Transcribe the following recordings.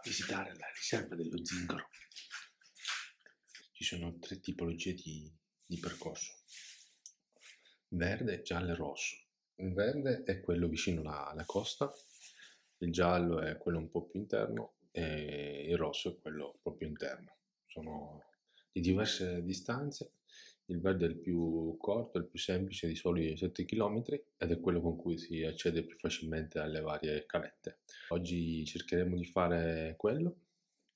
a visitare la riserva dello zingaro. Ci sono tre tipologie di, di percorso. Verde, giallo e rosso. Il verde è quello vicino alla costa, il giallo è quello un po' più interno e il rosso è quello proprio interno. Sono di diverse distanze. Il verde è il più corto, il più semplice, di soli 7 km ed è quello con cui si accede più facilmente alle varie calette. Oggi cercheremo di fare quello,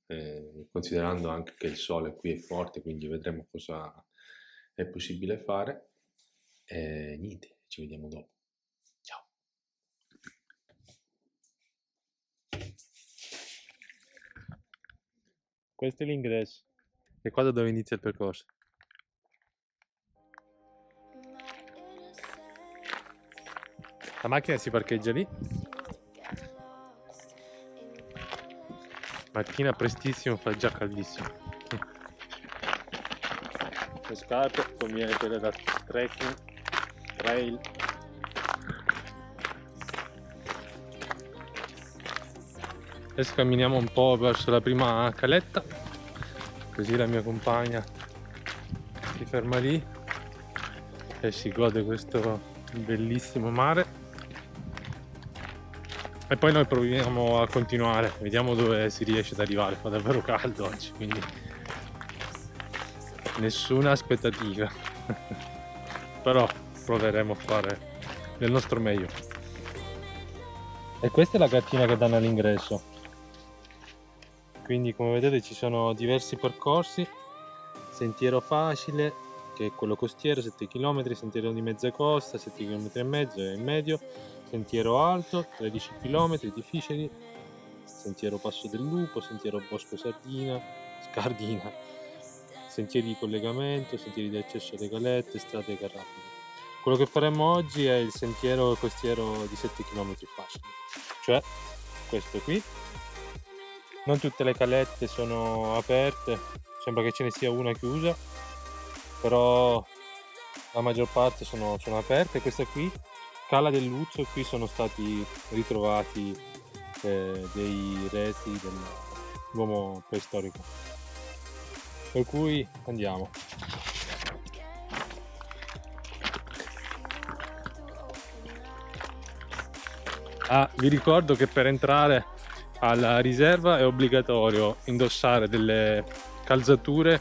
eh, considerando anche che il sole qui è forte, quindi vedremo cosa è possibile fare. E niente, ci vediamo dopo. Ciao! Questo è l'ingresso. E qua da dove inizia il percorso? La macchina si parcheggia lì. Mattina prestissimo fa già caldissimo. Le scarpe conviene quelle da trekking, trail. Adesso camminiamo un po' verso la prima caletta, così la mia compagna si ferma lì e si gode questo bellissimo mare e poi noi proviamo a continuare vediamo dove si riesce ad arrivare fa davvero caldo oggi quindi nessuna aspettativa. Però proveremo a fare del nostro meglio. E questa è la cartina che danno all'ingresso. Quindi come vedete ci sono diversi percorsi. Sentiero facile che è quello costiero 7 km sentiero di mezza costa 7 km e mezzo e medio sentiero alto 13 km difficili. Sentiero passo del lupo sentiero bosco sardina scardina. Sentieri di collegamento sentieri di accesso alle calette strade carrabili quello che faremo oggi è il sentiero costiero di 7 km facili cioè questo qui. Non tutte le calette sono aperte sembra che ce ne sia una chiusa però la maggior parte sono, sono aperte. Questa qui Cala del Luzzo qui sono stati ritrovati eh, dei resti dell'uomo preistorico. Per cui andiamo. Ah, vi ricordo che per entrare alla riserva è obbligatorio indossare delle calzature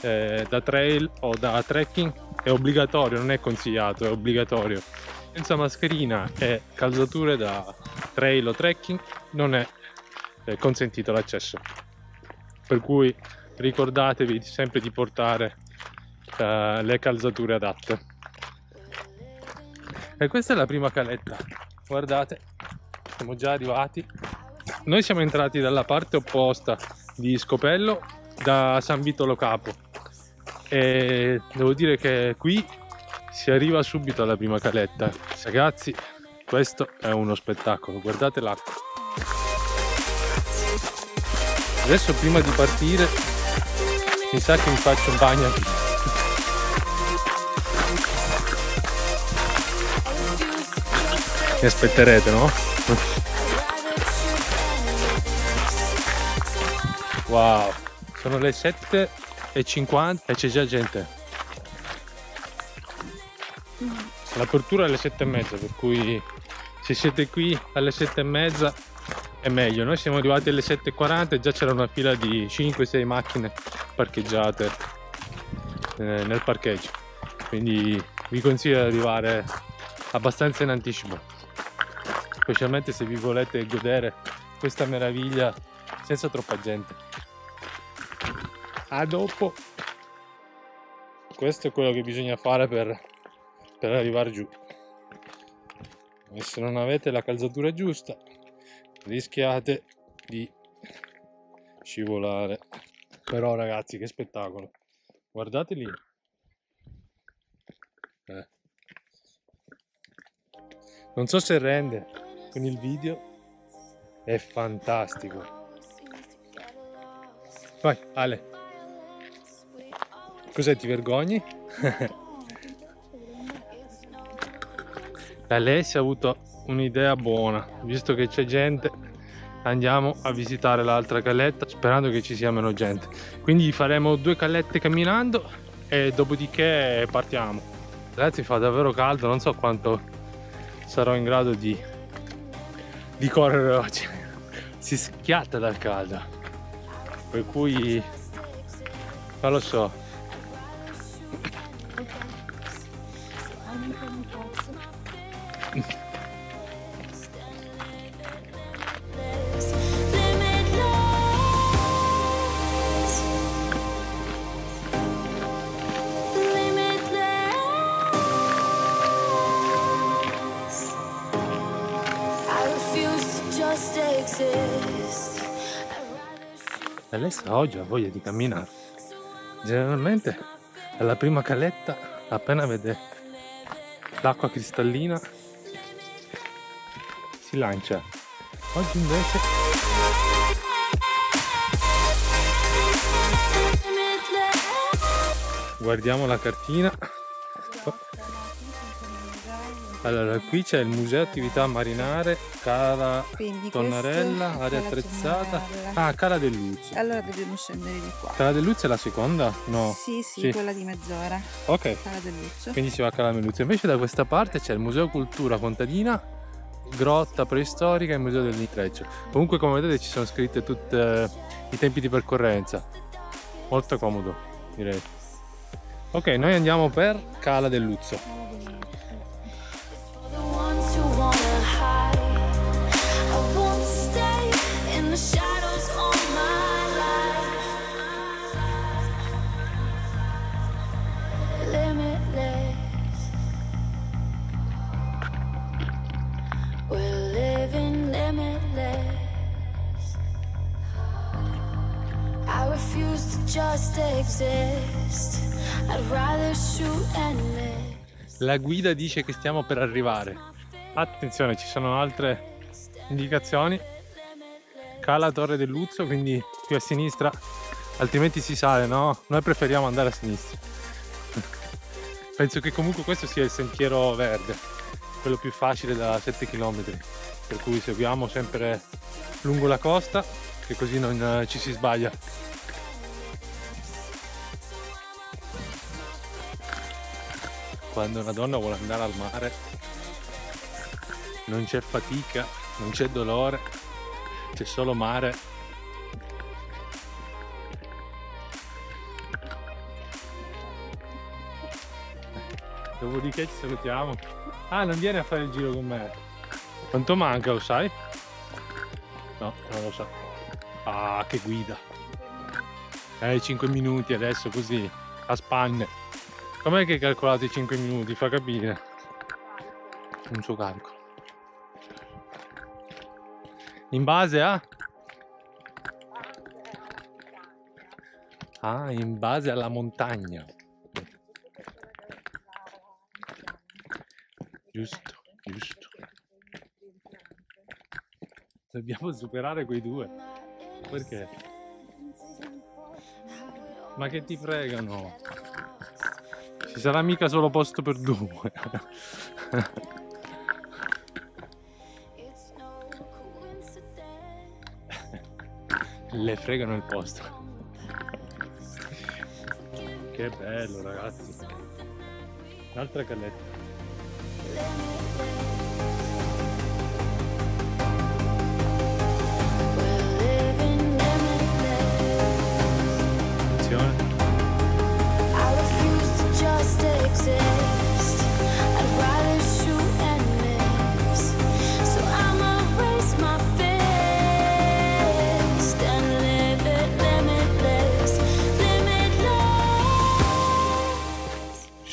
eh, da trail o da trekking. È obbligatorio, non è consigliato, è obbligatorio senza mascherina e calzature da trail o trekking non è consentito l'accesso. Per cui ricordatevi sempre di portare uh, le calzature adatte. E questa è la prima caletta. Guardate siamo già arrivati. Noi siamo entrati dalla parte opposta di Scopello da San Vitolo Capo. E devo dire che qui si arriva subito alla prima caletta. Ragazzi questo è uno spettacolo. Guardate l'acqua. Adesso prima di partire mi sa che mi faccio un bagno mi aspetterete no? wow. Sono le 7.50 e c'è già gente l'apertura è alle sette e mezza per cui se siete qui alle sette e mezza è meglio. Noi siamo arrivati alle 7.40 e già c'era una fila di 5-6 macchine parcheggiate eh, nel parcheggio. Quindi vi consiglio di arrivare abbastanza in anticipo. Specialmente se vi volete godere questa meraviglia senza troppa gente. A dopo. Questo è quello che bisogna fare per per arrivare giù. E se non avete la calzatura giusta rischiate di scivolare. Però ragazzi che spettacolo. Guardate lì. Eh. non so se rende con il video è fantastico. Vai Ale. Cos'è ti vergogni? Alessia ha avuto un'idea buona, visto che c'è gente andiamo a visitare l'altra calletta sperando che ci sia meno gente. Quindi faremo due callette camminando e dopodiché partiamo. Ragazzi fa davvero caldo non so quanto sarò in grado di, di correre oggi. Si schiatta dal caldo. Per cui non lo so oggi ha voglia di camminare. Generalmente alla prima caletta, appena vede l'acqua cristallina, si lancia. Oggi invece guardiamo la cartina allora, qui c'è il Museo Attività Marinare, Cala Tonnarella, area attrezzata. Ah, Cala del Luzzo. Allora dobbiamo scendere di qua. Cala del Luzzo è la seconda? No. Sì, sì, sì. quella di mezz'ora. Ok. Cala del Luzzo. Quindi si va a Cala del Luzzo. Invece da questa parte c'è il Museo Cultura Contadina, Grotta Preistorica e il Museo del Nitreccio. Comunque come vedete ci sono scritte tutti eh, i tempi di percorrenza. Molto comodo, direi. Ok, noi andiamo per Cala del Luzzo. La guida dice che stiamo per arrivare. Attenzione, ci sono altre indicazioni. Cala Torre del Luzzo, quindi qui a sinistra, altrimenti si sale, no? Noi preferiamo andare a sinistra. Penso che comunque questo sia il sentiero verde, quello più facile da 7 km, per cui seguiamo sempre lungo la costa, che così non ci si sbaglia. Quando una donna vuole andare al mare non c'è fatica, non c'è dolore, c'è solo mare. Dopodiché ci salutiamo. Ah, non viene a fare il giro con me. Quanto manca, lo sai? No, non lo so. Ah, che guida. Eh, 5 minuti adesso così, a spanne. Com'è che hai calcolato i 5 minuti? Fa capire. Un suo calcolo. In base a? Ah, in base alla montagna. Giusto, giusto. Dobbiamo superare quei due. Perché? Ma che ti fregano? Ci sarà mica solo posto per due. Le fregano il posto. Che bello ragazzi. Un'altra calletta.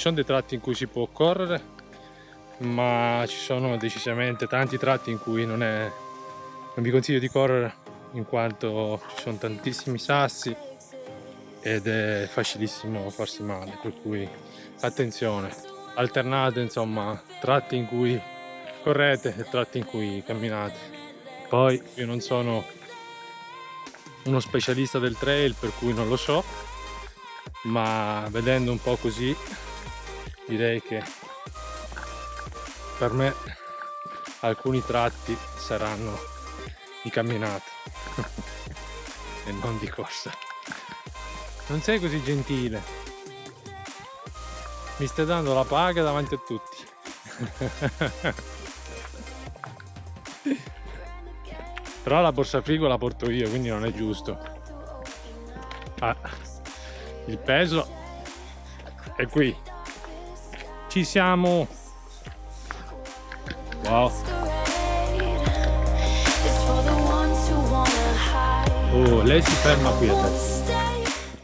Sono dei tratti in cui si può correre, ma ci sono decisamente tanti tratti in cui non, è, non vi consiglio di correre in quanto ci sono tantissimi sassi ed è facilissimo farsi male, per cui attenzione, alternate insomma tratti in cui correte e tratti in cui camminate. Poi io non sono uno specialista del trail per cui non lo so, ma vedendo un po' così direi che per me alcuni tratti saranno di camminata e non di corsa. Non sei così gentile. Mi stai dando la paga davanti a tutti. Però la borsa frigo la porto io, quindi non è giusto. Ah, il peso è qui. Ci siamo. Wow. Oh, lei si ferma qui adesso.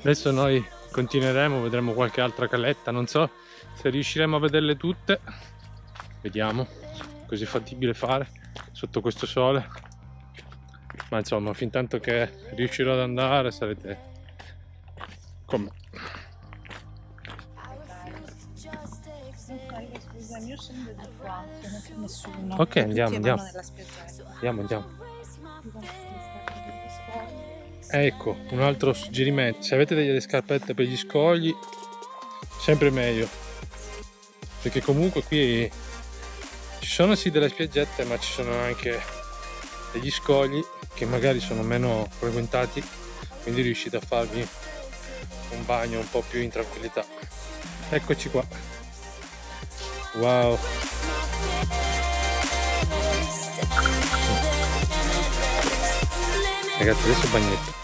Adesso noi continueremo, vedremo qualche altra caletta, non so se riusciremo a vederle tutte. Vediamo, così fattibile fare sotto questo sole. Ma insomma, fin tanto che riuscirò ad andare sarete con qua, che non c'è nessuno. Ok, andiamo, andiamo. spiaggetta. Andiamo, andiamo. Ecco, un altro suggerimento. Se avete delle scarpette per gli scogli, sempre meglio. Perché comunque qui ci sono sì delle spiaggette, ma ci sono anche degli scogli che magari sono meno frequentati, quindi riuscite a farvi un bagno un po' più in tranquillità. Eccoci qua. Wow. Ragazzi, adesso bagnetto.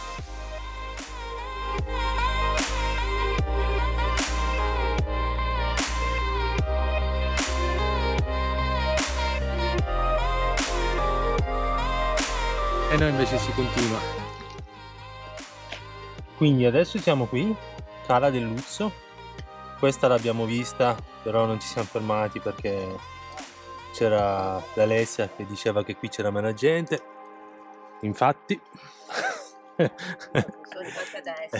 E noi invece si continua. Quindi adesso siamo qui, Cala del Luzzo. Questa l'abbiamo vista, però non ci siamo fermati perché c'era l'Alessia che diceva che qui c'era meno gente. Infatti, Sono arrivati adesso.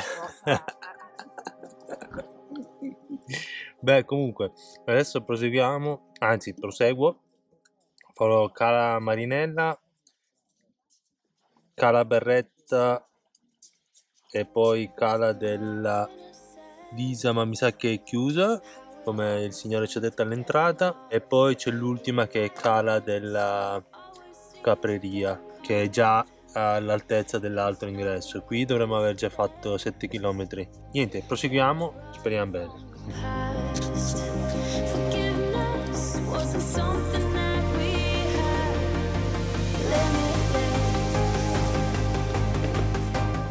Beh, comunque, adesso proseguiamo, anzi, proseguo. Farò Cala Marinella, Cala Berretta e poi Cala della Lisa, ma mi sa che è chiusa, come il signore ci ha detto all'entrata. E poi c'è l'ultima che è Cala della Capreria, che è già all'altezza dell'altro ingresso. Qui dovremmo aver già fatto 7 km. Niente, proseguiamo, speriamo bene.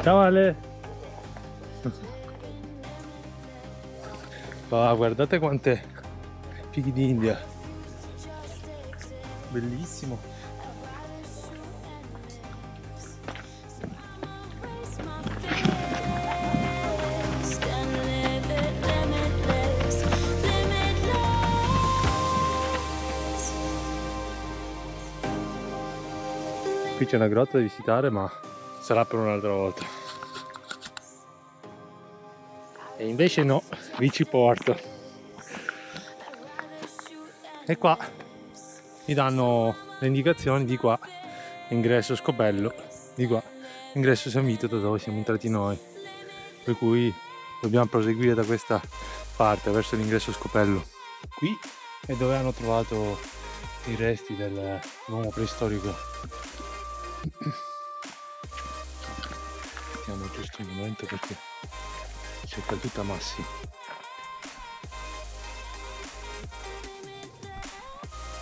Ciao Ale! Ah, guardate quante fighi d'India! Bellissimo! Qui c'è una grotta da visitare ma sarà per un'altra volta. E invece no, vi ci porto. E qua mi danno le indicazioni di qua, ingresso Scopello, di qua, ingresso San Vito da dove siamo entrati noi. Per cui dobbiamo proseguire da questa parte verso l'ingresso Scopello. Qui è dove hanno trovato i resti dell'uomo preistorico Mettiamo giusto il momento perché c'è caduta Massi.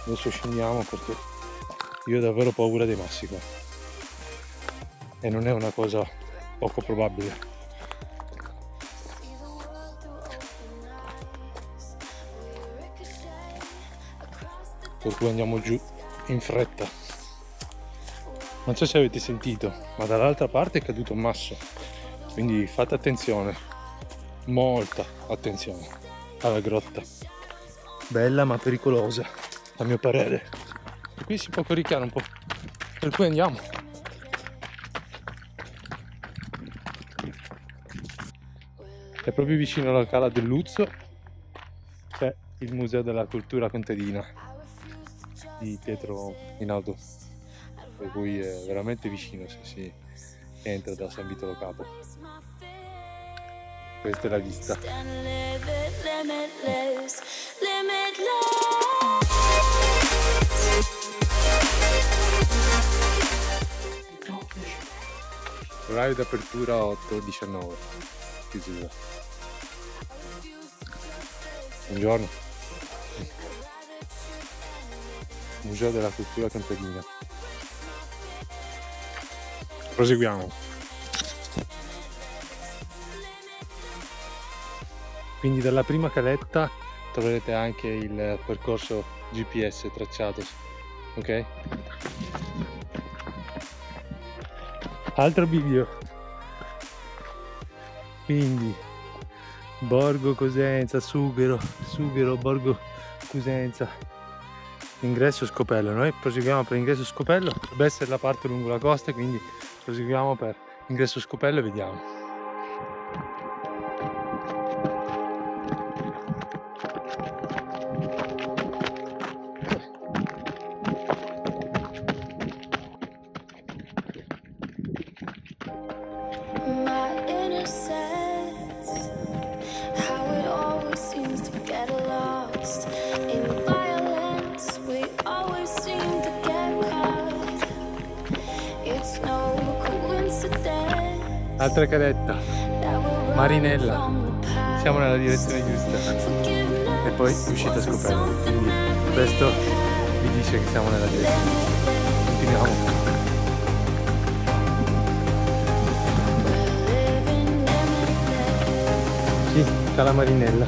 Adesso scendiamo perché io ho davvero paura dei massi qua. E non è una cosa poco probabile. Per cui andiamo giù in fretta. Non so se avete sentito, ma dall'altra parte è caduto un masso. Quindi fate attenzione, molta attenzione alla grotta. Bella ma pericolosa, a mio parere. Qui si può coricchiare un po'. Per cui andiamo. È proprio vicino alla cala del Luzzo c'è il Museo della Cultura Contadina di Pietro Rinaldo per cui è veramente vicino se si entra da San Vito Lo Capo. Questa è la vista. Orario d'apertura 8-19. Chiusura. Buongiorno. Museo della Cultura Contadina. Proseguiamo. Quindi dalla prima caletta troverete anche il percorso GPS tracciato. Ok? Altro video. Quindi Borgo Cosenza, Sughero, Sughero, Borgo Cosenza. Ingresso Scopello. Noi proseguiamo per ingresso Scopello. Dovrebbe essere la parte lungo la costa, quindi proseguiamo per ingresso Scopello e vediamo. Altra we're Marinella. Siamo nella direzione giusta. E poi wasn't Scopello. something Quindi questo vi dice che siamo nella direzione. Continuiamo. Living limitless. Sì, Cala Marinella.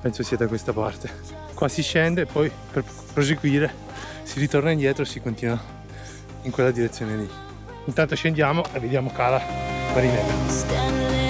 Penso sia da questa parte. Qua si scende e poi per proseguire si ritorna indietro e si continua in quella direzione lì. Intanto scendiamo e vediamo Cala Marinella. Stand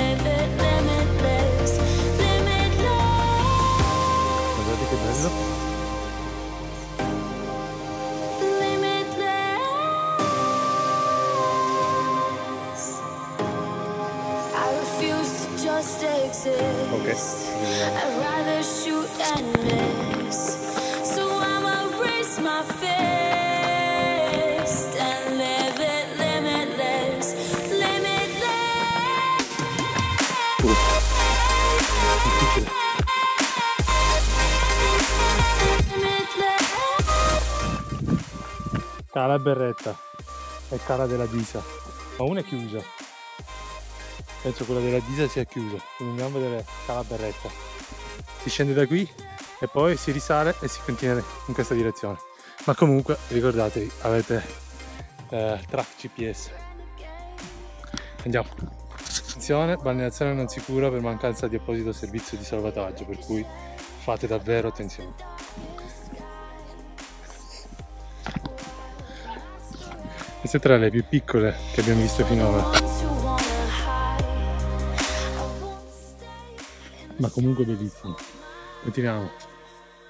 Cala Berretta e Cala della Disa. Ma una è chiusa. Penso quella della Disa sia chiusa. Quindi andiamo a vedere Cala Berretta. Si scende da qui e poi si risale e si continua in questa direzione. Ma comunque ricordatevi, avete eh, track GPS. Andiamo. Attenzione, balneazione non sicura per mancanza di apposito servizio di salvataggio, per cui fate davvero attenzione. Questa è tra le più piccole che abbiamo visto finora, ma comunque bellissime. Continuiamo.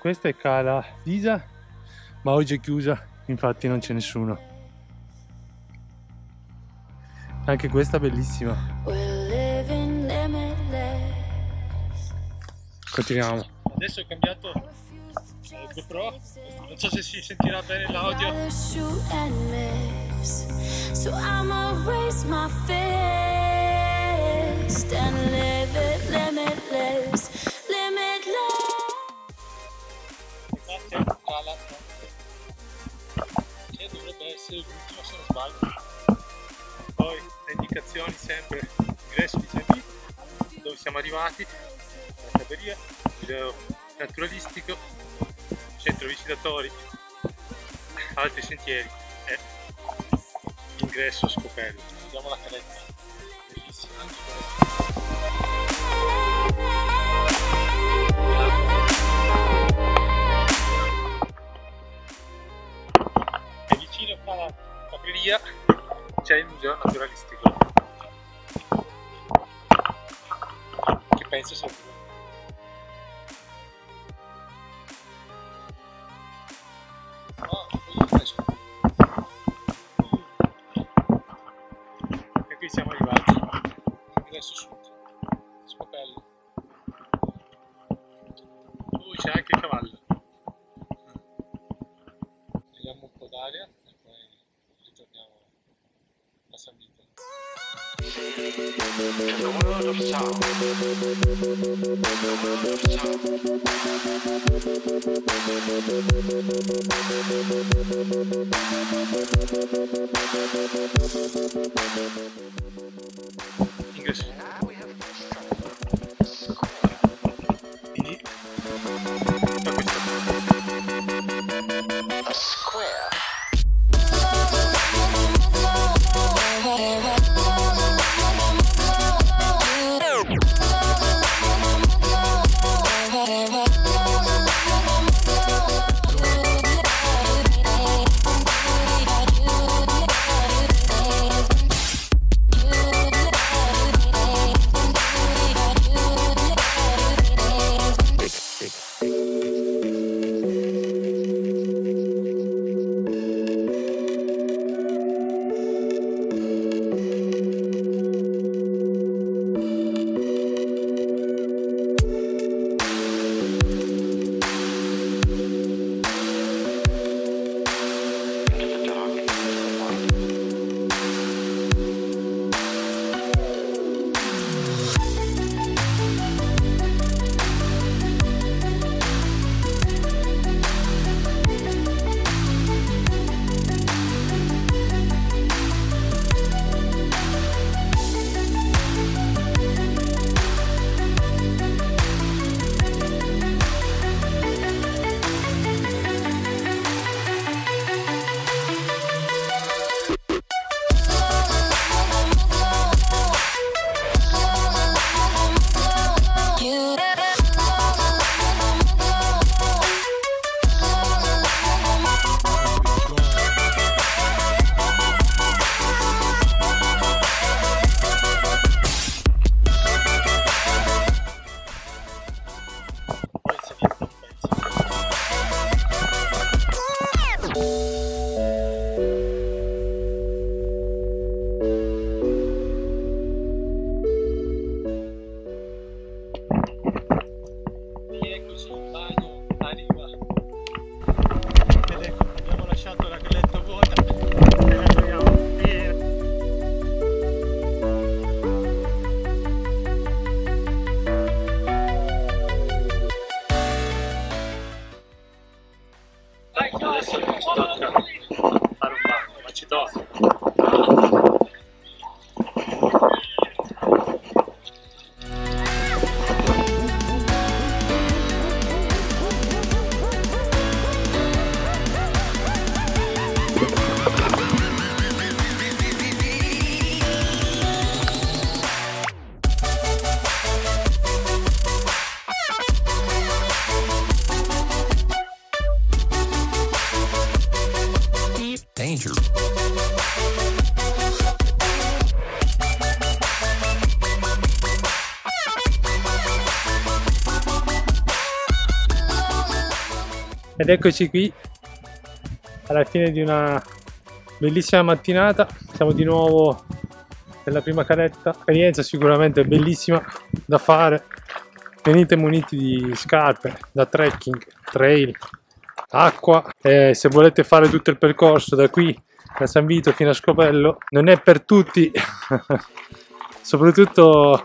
Questa è Cala Disa, ma oggi è chiusa, infatti non c'è nessuno. Anche questa bellissima. Continuiamo. Adesso ho cambiato il GoPro, non so se si sentirà bene l'audio. So I'ma raise my fist and live it limitless, limitless. Che dovrebbe essere l'ultimo se non sbaglio. Poi le indicazioni sempre ingresso di Gianni, dove siamo arrivati, la caberia, video naturalistico, centro visitatori, altri sentieri e ingresso scopello. Vediamo la caletta, bellissima anche questa. E vicino alla capreria c'è il museo naturalistico che penso sia Vediamo un po' d'aria e poi ritorniamo a San Vito. Ed eccoci qui alla fine di una bellissima mattinata. Siamo di nuovo nella prima caletta. Esperienza sicuramente bellissima da fare. Venite muniti di scarpe da trekking, trail, acqua. E se volete fare tutto il percorso da qui da San Vito fino a Scopello, non è per tutti, soprattutto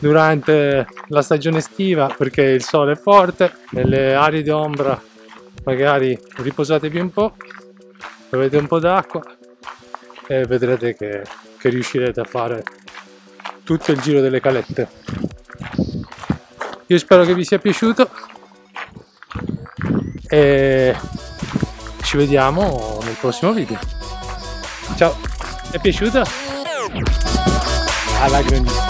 durante la stagione estiva perché il sole è forte, nelle aree di ombra magari riposatevi un po', bevete un po' d'acqua e vedrete che, che riuscirete a fare tutto il giro delle calette. Io spero che vi sia piaciuto e ci vediamo nel prossimo video. Ciao, ti è piaciuto? Alla grandissima.